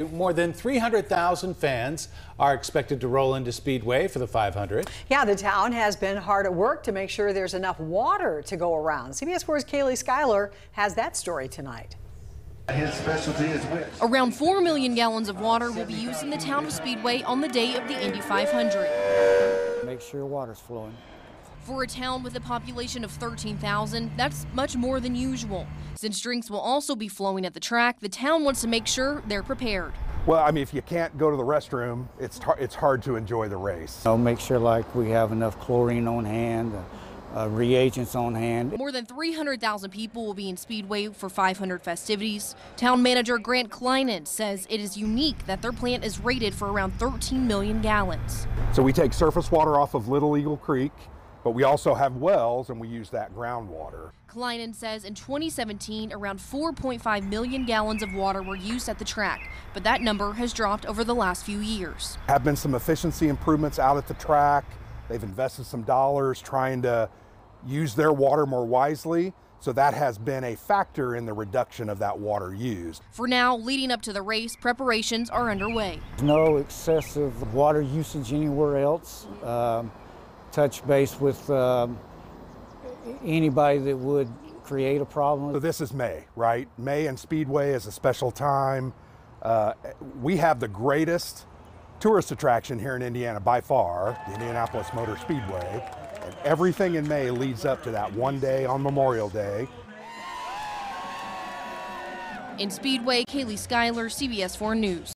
More than 300,000 fans are expected to roll into Speedway for the 500. Yeah, the town has been hard at work to make sure there's enough water to go around. CBS 4's Kaylee Schuyler has that story tonight. His specialty is which. Around 4 million gallons of water will be used in the town of Speedway on the day of the Indy 500. Make sure your water's flowing. For a town with a population of 13,000, that's much more than usual. Since drinks will also be flowing at the track, the town wants to make sure they're prepared. Well, I mean, if you can't go to the restroom, it's tar- it's hard to enjoy the race. So make sure like we have enough chlorine on hand, uh, reagents on hand. More than 300,000 people will be in Speedway for 500 festivities. Town manager Grant Kleinen says it is unique that their plant is rated for around 13 million gallons. So we take surface water off of Little Eagle Creek, but we also have wells and we use that groundwater. Kleinen says in 2017, around 4.5 million gallons of water were used at the track, but that number has dropped over the last few years. Have been some efficiency improvements out at the track. They've invested some dollars trying to use their water more wisely. So that has been a factor in the reduction of that water used. For now, leading up to the race, preparations are underway. No excessive water usage anywhere else. Um, touch base with um, anybody that would create a problem. So this is May, right? May and Speedway is a special time. Uh, we have the greatest tourist attraction here in Indiana by far, the Indianapolis Motor Speedway. And everything in May leads up to that one day on Memorial Day. In Speedway, Kaylee Schuyler, CBS 4 News.